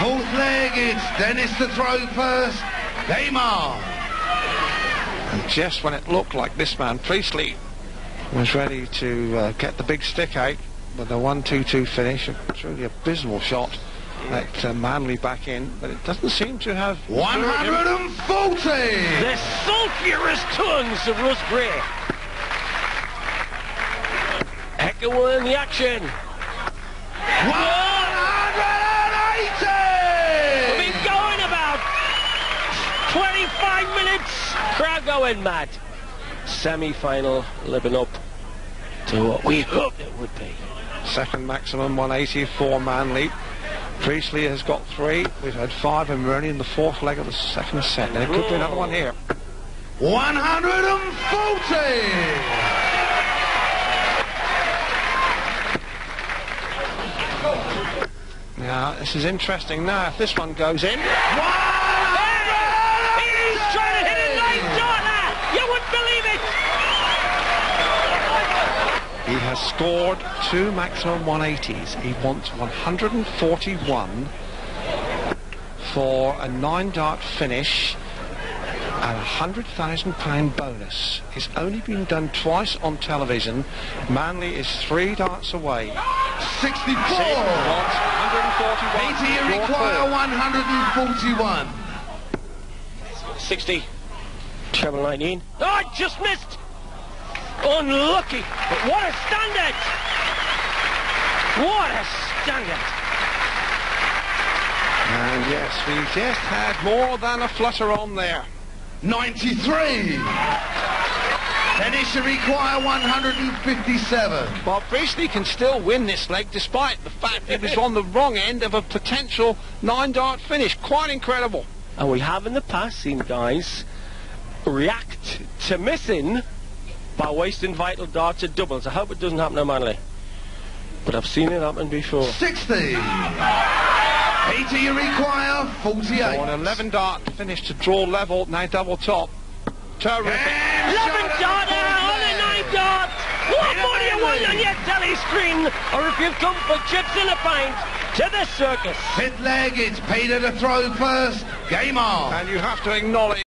Fourth leg, it's Dennis to throw first. Game on. And just when it looked like this man, Priestley, was ready to uh, get the big stick out with a 1-2-2 finish, a truly abysmal shot that uh, Manley back in, but it doesn't seem to have... 140! The sulphurous tongues of Russ Bray. Echo in the action. 180! 25 minutes. Crowd going mad. Semi-final living up to what we hoped it would be. Second maximum 184 man leap. Priestley has got three. We've had five and we're only in the fourth leg of the second set. It could be another one here. 140! Now, this is interesting. Now, if this one goes in, He's trying to hit a nine darter. You wouldn't believe it. He has scored two maximum 180s. He wants 141 for a nine dart finish and a hundred thousand pound bonus. It's only been done twice on television. Manley is three darts away. 64! Sid wants 141. 80 you require 141. 60. Treble 19. Oh, I just missed. Unlucky. But what a standard. What a standard. And yes, we just had more than a flutter on there. 93! Dennis you require 157. Well, Priestley can still win this leg despite the fact he was on the wrong end of a potential nine-dart finish. Quite incredible. And we have in the past seen guys react to missing by wasting vital darts at doubles. I hope it doesn't happen to Manley. But I've seen it happen before. 60! 80 you require 48. For an 11-dart finish to draw level, now double top. Terrific. And 11 dart at uh, on a 9 dart. What Wait more do you want on your telly screen? Or if you've come for chips in a pint, to the circus. Fifth leg, it's Peter to throw first. Game on. And you have to acknowledge